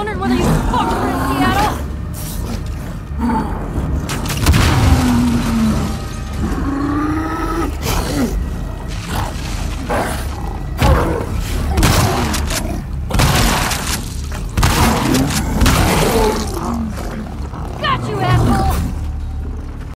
wondered whether you fucked for Seattle!